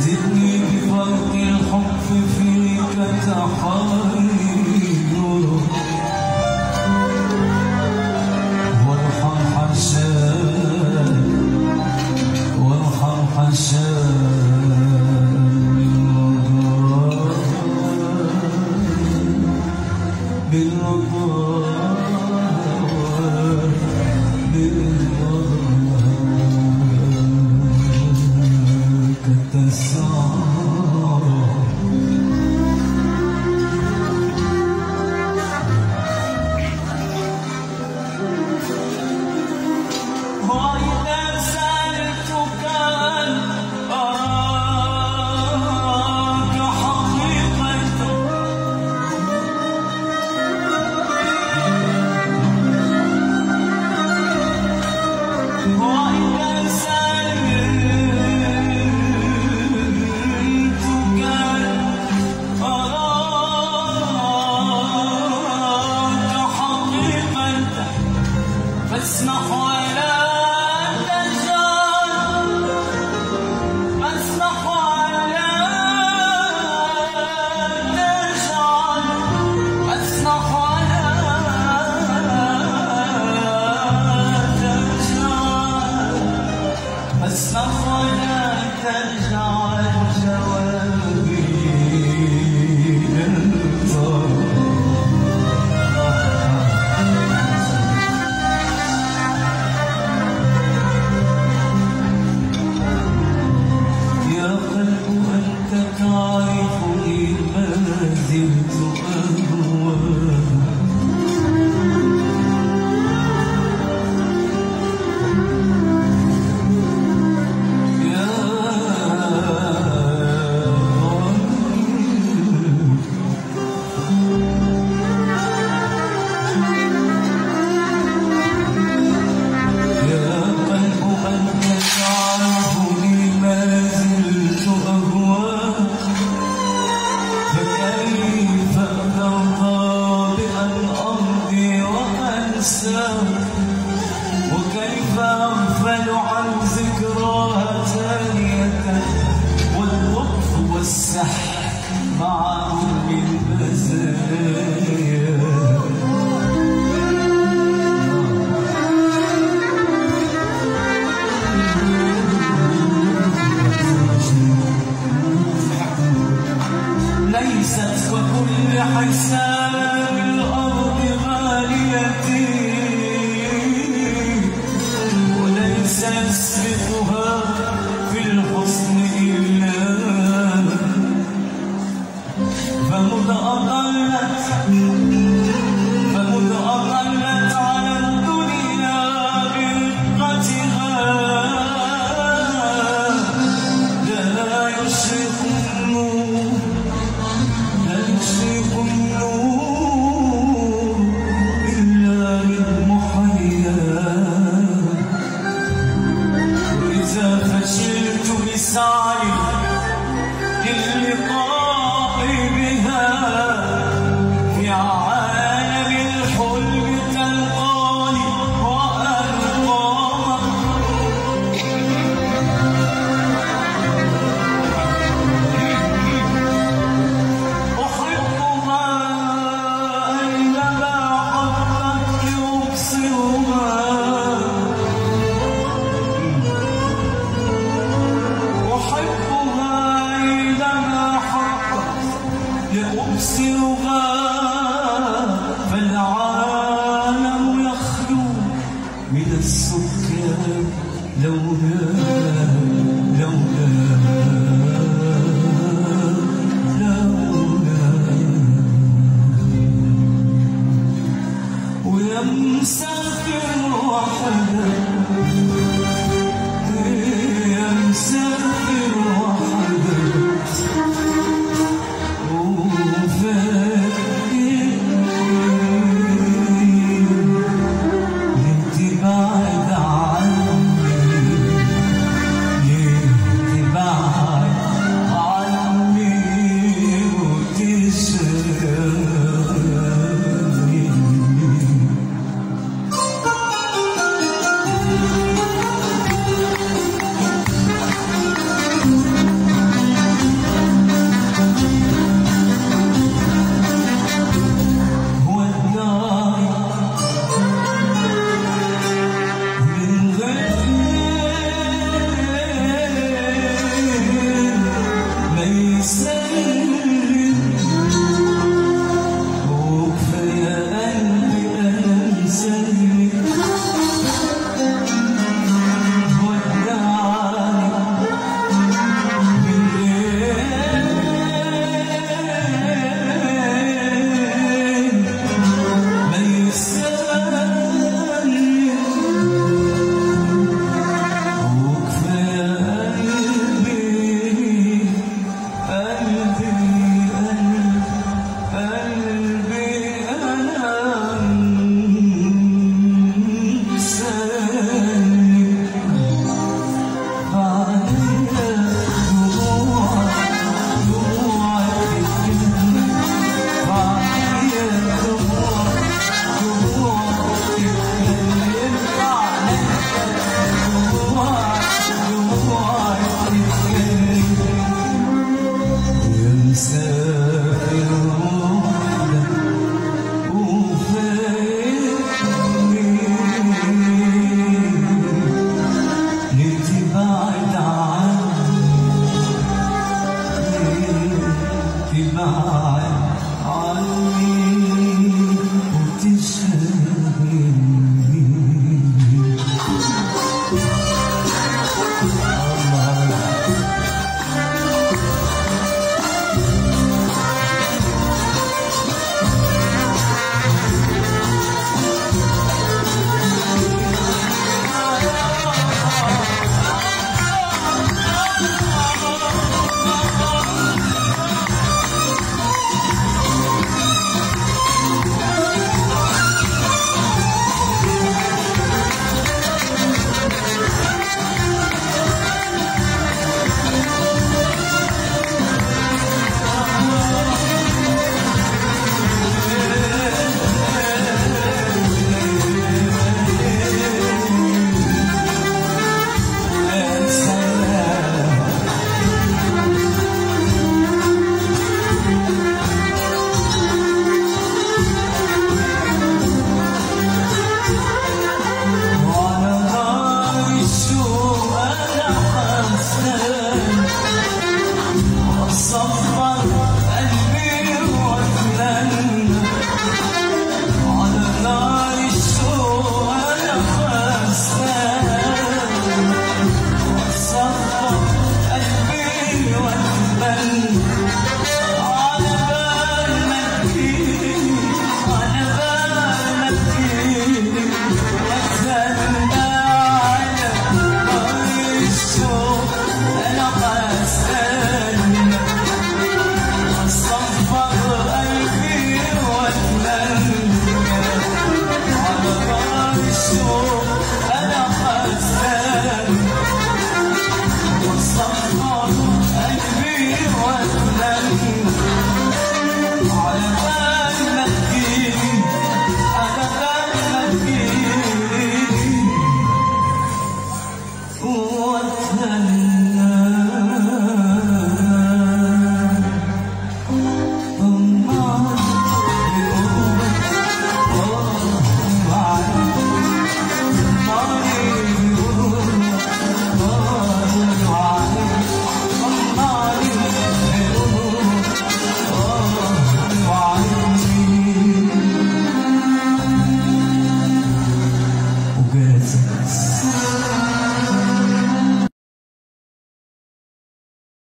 زدني بفرق الحب فيك تحير وارحم حشاك وارحم حشاك بالرضا بالرضا